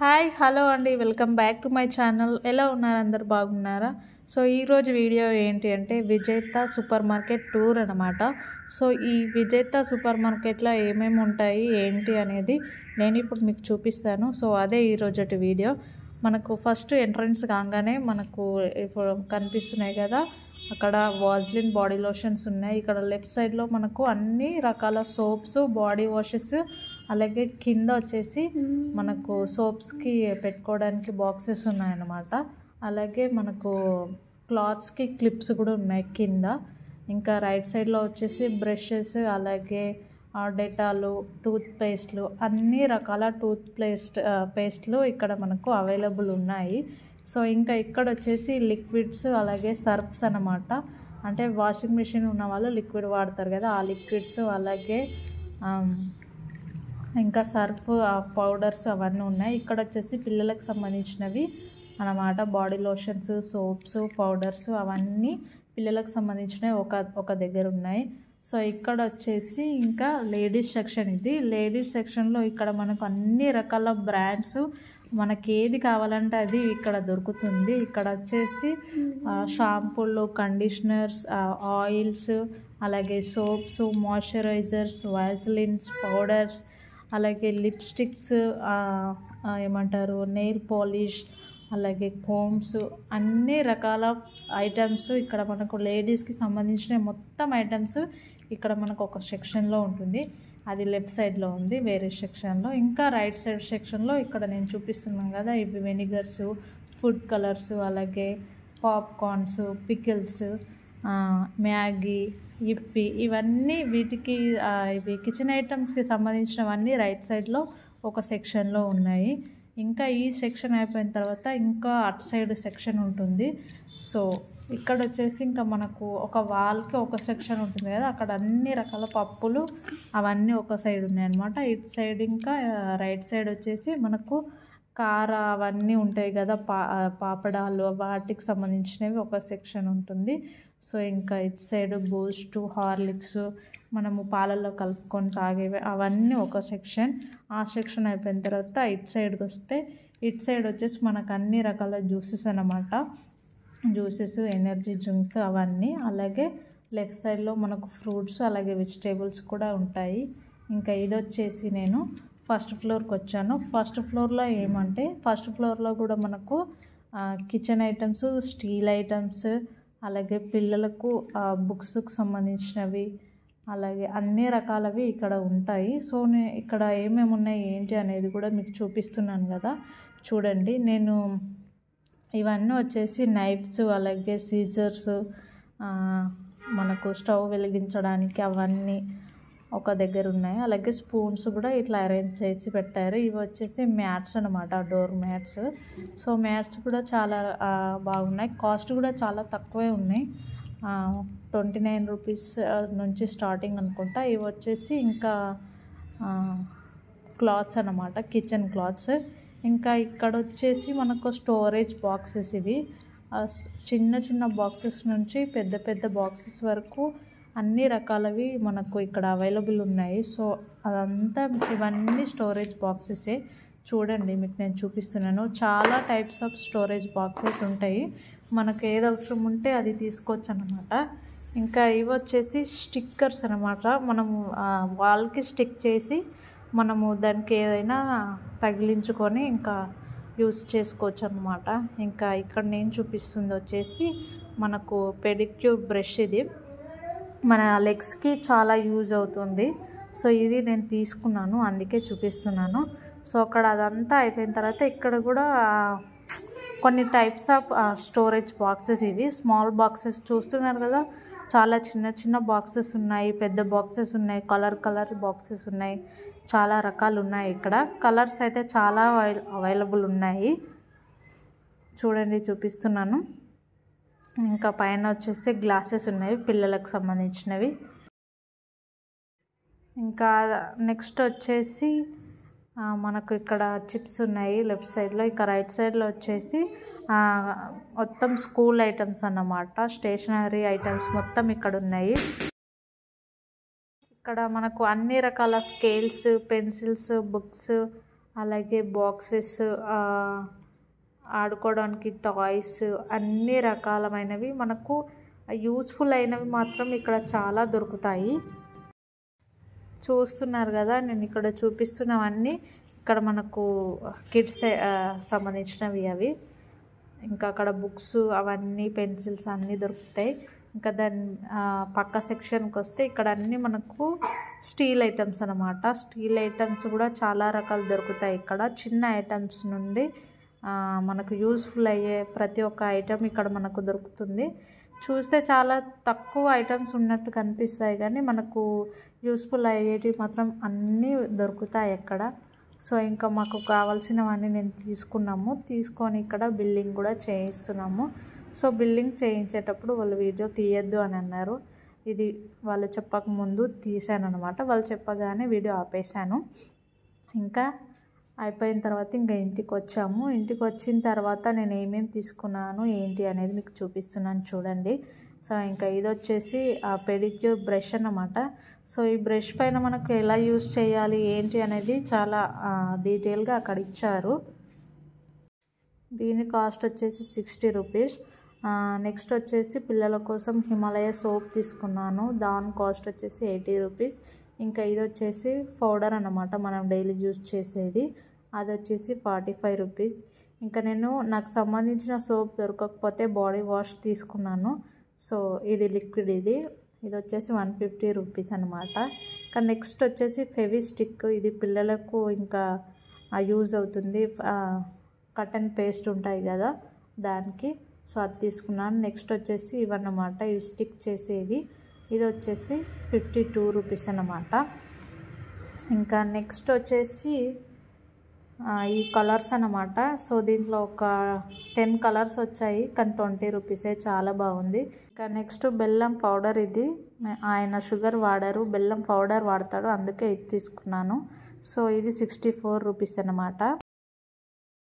Hi hello అండి. Welcome back to my channel. ఎలా ఉన్నారు? అందరు బాగున్నారా? సో ఈరోజు వీడియో ఏంటి అంటే విజేత సూపర్ మార్కెట్ టూర్ అనమాట సో ఈ విజేత సూపర్ మార్కెట్లో ఏమేమి ఉంటాయి ఏంటి అనేది నేను ఇప్పుడు మీకు చూపిస్తాను. సో అదే ఈరోజటి వీడియో. మనకు ఫస్ట్ ఎంట్రన్స్ కాగానే మనకు ఇప్పుడు కనిపిస్తున్నాయి కదా అక్కడ వాజ్లిన్ బాడీ లోషన్స్ ఉన్నాయి. ఇక్కడ లెఫ్ట్ సైడ్లో మనకు అన్ని రకాల సోప్స్ బాడీ వాషెస్ అలాగే కింద వచ్చేసి మనకు సోప్స్కి పెట్టుకోవడానికి బాక్సెస్ ఉన్నాయన్నమాట. అలాగే మనకు క్లాత్స్కి క్లిప్స్ కూడా ఉన్నాయి కింద. ఇంకా రైట్ సైడ్లో వచ్చేసి బ్రషెస్ అలాగే డెటాలు టూత్ పేస్ట్లు అన్ని రకాల టూత్ పేస్ట్ పేస్ట్లు ఇక్కడ మనకు అవైలబుల్ ఉన్నాయి. సో ఇంకా ఇక్కడ వచ్చేసి లిక్విడ్స్ అలాగే సర్ఫ్స్ అనమాట అంటే వాషింగ్ మిషన్ ఉన్న వాళ్ళు లిక్విడ్ వాడతారు కదా ఆ లిక్విడ్స్ అలాగే ఇంకా సర్ఫ్ పౌడర్స్ అవన్నీ ఉన్నాయి. ఇక్కడ వచ్చేసి పిల్లలకు సంబంధించినవి అన్నమాట. బాడీ లోషన్స్ సోప్స్ పౌడర్స్ అవన్నీ పిల్లలకు సంబంధించినవి ఒక ఒక దగ్గర ఉన్నాయి. సో ఇక్కడ వచ్చేసి ఇంకా లేడీస్ సెక్షన్ ఇది. లేడీస్ సెక్షన్లో ఇక్కడ మనకు అన్ని రకాల బ్రాండ్స్ మనకి ఏది కావాలంటే అది ఇక్కడ దొరుకుతుంది. ఇక్కడ వచ్చేసి షాంపూలు కండిషనర్స్ ఆయిల్స్ అలాగే సోప్స్ మాయిశ్చరైజర్స్ వాజ్లిన్స్ పౌడర్స్ అలాగే లిప్స్టిక్స్ ఏమంటారు నెయిల్ పాలిష్ అలాగే కోమ్స్ అన్ని రకాల ఐటమ్స్ ఇక్కడ మనకు లేడీస్కి సంబంధించిన మొత్తం ఐటమ్స్ ఇక్కడ మనకు ఒక సెక్షన్లో ఉంటుంది. అది లెఫ్ట్ సైడ్లో ఉంది వేరే సెక్షన్లో. ఇంకా రైట్ సైడ్ సెక్షన్లో ఇక్కడ నేను చూపిస్తున్నాను కదా ఇవి వెనిగర్స్ ఫుడ్ కలర్స్ అలాగే పాప్కార్న్స్ పికిల్స్ మ్యాగీ ఇప్పి ఇవన్నీ వీటికి ఇవి కిచెన్ ఐటమ్స్కి సంబంధించినవన్నీ రైట్ సైడ్లో ఒక సెక్షన్లో ఉన్నాయి. ఇంకా ఈ సెక్షన్ అయిపోయిన తర్వాత ఇంకా అటు సైడ్ సెక్షన్ ఉంటుంది. సో ఇక్కడ వచ్చేసి ఇంకా మనకు ఒక వాల్కి ఒక సెక్షన్ ఉంటుంది కదా అక్కడ అన్ని రకాల పప్పులు అవన్నీ ఒక సైడ్ ఉన్నాయన్నమాట ఇటు సైడ్ ఇంకా రైట్ సైడ్ వచ్చేసి మనకు కార అవన్నీ ఉంటాయి కదా పా పాపడాలు వాటికి సంబంధించినవి ఒక సెక్షన్ ఉంటుంది. సో ఇంకా ఇటు సైడ్ బూస్ట్ హార్లిక్స్ మనము పాలల్లో కలుపుకొని తాగేవి అవన్నీ ఒక సెక్షన్. ఆ సెక్షన్ అయిపోయిన తర్వాత ఇటు సైడ్కి వస్తే ఇటు సైడ్ వచ్చేసి మనకు అన్ని రకాల జ్యూసెస్ అనమాట జ్యూసెస్ ఎనర్జీ డ్రింక్స్ అవన్నీ. అలాగే లెఫ్ట్ సైడ్లో మనకు ఫ్రూట్స్ అలాగే వెజిటేబుల్స్ కూడా ఉంటాయి. ఇంకా ఇది వచ్చేసి నేను ఫస్ట్ ఫ్లోర్కి వచ్చాను. ఫస్ట్ ఫ్లోర్లో ఏమంటే ఫస్ట్ ఫ్లోర్లో కూడా మనకు కిచెన్ ఐటమ్స్ స్టీల్ ఐటమ్స్ అలాగే పిల్లలకు బుక్స్కు సంబంధించినవి అలాగే అన్ని రకాలవి ఇక్కడ ఉంటాయి. సో నేను ఇక్కడ ఏమేమి ఉన్నాయి ఏంటి అనేది కూడా మీకు చూపిస్తున్నాను కదా. చూడండి నేను ఇవన్నీ వచ్చేసి నైఫ్స్ అలాగే సీజర్స్ మనకు స్టవ్ వెలిగించడానికి అవన్నీ ఒక దగ్గర ఉన్నాయి. అలాగే స్పూన్స్ కూడా ఇట్లా అరేంజ్ చేసి పెట్టారు. ఇవి వచ్చేసి మ్యాట్స్ అనమాట డోర్ మ్యాట్స్. సో మ్యాట్స్ కూడా చాలా బాగున్నాయి. కాస్ట్ కూడా చాలా తక్కువే ఉన్నాయి. ట్వంటీ నైన్ రూపీస్ నుంచి స్టార్టింగ్ అనుకుంటా. ఇవి వచ్చేసి ఇంకా క్లాత్స్ అనమాట కిచెన్ క్లాత్స్ ఇంకా ఇక్కడ వచ్చేసి మనకు స్టోరేజ్ బాక్సెస్ ఇవి. చిన్న చిన్న బాక్సెస్ నుంచి పెద్ద పెద్ద బాక్సెస్ వరకు అన్ని రకాలవి మనకు ఇక్కడ అవైలబుల్ ఉన్నాయి. సో అదంతా ఇవన్నీ స్టోరేజ్ బాక్సెసే చూడండి మీకు నేను చూపిస్తున్నాను. చాలా టైప్స్ ఆఫ్ స్టోరేజ్ బాక్సెస్ ఉంటాయి. మనకు ఏది అవసరం ఉంటే అది తీసుకోవచ్చు అనమాట ఇంకా ఇవి వచ్చేసి స్టిక్కర్స్ అనమాట మనము వాల్కి స్టిక్ చేసి మనము దానికి ఏదైనా తగిలించుకొని ఇంకా యూస్ చేసుకోవచ్చు అనమాట ఇంకా ఇక్కడ నేను చూపిస్తుంది వచ్చేసి మనకు పెడిక్యూర్ బ్రష్ ఇది. మన లెగ్స్కి చాలా యూజ్ అవుతుంది. సో ఇది నేను తీసుకున్నాను. అందుకే చూపిస్తున్నాను. సో అక్కడ అదంతా అయిపోయిన తర్వాత ఇక్కడ కూడా కొన్ని టైప్స్ ఆఫ్ స్టోరేజ్ బాక్సెస్ ఇవి. స్మాల్ బాక్సెస్ చూస్తున్నారు కదా. చాలా చిన్న చిన్న బాక్సెస్ ఉన్నాయి. పెద్ద బాక్సెస్ ఉన్నాయి. కలర్ కలర్ బాక్సెస్ ఉన్నాయి. చాలా రకాలు ఉన్నాయి ఇక్కడ. కలర్స్ అయితే చాలా అవైలబుల్ ఉన్నాయి. చూడండి చూపిస్తున్నాను. ఇంకా పైన వచ్చేసి గ్లాసెస్ ఉన్నాయి పిల్లలకు సంబంధించినవి. ఇంకా నెక్స్ట్ వచ్చేసి మనకు ఇక్కడ చిప్స్ ఉన్నాయి లెఫ్ట్ సైడ్లో. ఇంకా రైట్ సైడ్లో వచ్చేసి మొత్తం స్కూల్ ఐటమ్స్ అన్నమాట. స్టేషనరీ ఐటమ్స్ మొత్తం ఇక్కడ ఉన్నాయి. ఇక్కడ మనకు అన్ని రకాల స్కేల్స్ పెన్సిల్స్ బుక్స్ అలాగే బాక్సెస్ ఆడుకోవడానికి టాయ్స్ అన్ని రకాలమైనవి మనకు యూస్ఫుల్ అయినవి మాత్రం ఇక్కడ చాలా దొరుకుతాయి. చూస్తున్నారు కదా నేను ఇక్కడ చూపిస్తున్నవన్నీ ఇక్కడ మనకు కిడ్స్ సంబంధించినవి అవి. ఇంకా అక్కడ బుక్స్ అవన్నీ పెన్సిల్స్ అన్నీ దొరుకుతాయి. ఇంకా దాని పక్క సెక్షన్కి వస్తే ఇక్కడ అన్నీ మనకు స్టీల్ ఐటమ్స్ అనమాట స్టీల్ ఐటమ్స్ కూడా చాలా రకాలు దొరుకుతాయి ఇక్కడ. చిన్న ఐటమ్స్ నుండి మనకు యూస్ఫుల్ అయ్యే ప్రతి ఒక్క ఐటమ్ ఇక్కడ మనకు దొరుకుతుంది. చూస్తే చాలా తక్కువ ఐటమ్స్ ఉన్నట్టు కనిపిస్తాయి కానీ మనకు యూస్ఫుల్ అయ్యేటివి మాత్రం అన్నీ దొరుకుతాయి అక్కడ. సో ఇంకా మాకు కావాల్సినవన్నీ నేను తీసుకున్నాము. తీసుకొని ఇక్కడ బిల్లింగ్ కూడా చేయిస్తున్నాము. సో బిల్లింగ్ చేయించేటప్పుడు వాళ్ళు వీడియో తీయద్దు అని అన్నారు. ఇది వాళ్ళు చెప్పకముందు తీసాను అనమాట వాళ్ళు చెప్పగానే వీడియో ఆపేశాను. ఇంకా అయిపోయిన తర్వాత ఇంకా ఇంటికి వచ్చాము ఇంటికి వచ్చిన తర్వాత నేను ఏమేమి తీసుకున్నాను ఏంటి అనేది మీకు చూపిస్తున్నాను చూడండి. సో ఇంకా ఇది వచ్చేసి ఆ పెడిక్యూర్ బ్రష్ అన్నమాట. సో ఈ బ్రష్ పైన మనకు ఎలా యూస్ చేయాలి ఏంటి అనేది చాలా డీటెయిల్గా అక్కడ ఇచ్చారు. దీని కాస్ట్ వచ్చేసి సిక్స్టీ రూపీస్. నెక్స్ట్ వచ్చేసి పిల్లల కోసం హిమాలయ సోప్ తీసుకున్నాను. దాని కాస్ట్ వచ్చేసి ఎయిటీ రూపీస్. ఇంకా ఇది వచ్చేసి పౌడర్ అన్నమాట. మనం డైలీ యూజ్ చేసేది. అది వచ్చేసి ఫార్టీ ఫైవ్ రూపీస్. ఇంకా నేను నాకు సంబంధించిన సోప్ దొరకకపోతే బాడీ వాష్ తీసుకున్నాను. సో ఇది లిక్విడ్ ఇది. ఇది వచ్చేసి వన్ ఫిఫ్టీ రూపీస్ అనమాట ఇంకా నెక్స్ట్ వచ్చేసి ఫెవి స్టిక్. ఇది పిల్లలకు ఇంకా యూజ్ అవుతుంది. కటన్ పేస్ట్ ఉంటాయి కదా దానికి. సో అది తీసుకున్నాను. నెక్స్ట్ వచ్చేసి ఇవన్నమాట. ఇవి స్టిక్ చేసేవి. ఇది వచ్చేసి ఫిఫ్టీ టూ రూపీస్ అన్నమాట. ఇంకా నెక్స్ట్ వచ్చేసి ఈ కలర్స్ అన్నమాట. సో దీంట్లో ఒక టెన్ కలర్స్ వచ్చాయి కానీ ట్వంటీ రూపీసే చాలా బాగుంది. ఇంకా నెక్స్ట్ బెల్లం పౌడర్ ఇది. ఆయన షుగర్ వాడరు బెల్లం పౌడర్ వాడతాడు అందుకే ఇది తీసుకున్నాను. సో ఇది సిక్స్టీ ఫోర్ రూపీస్ అనమాట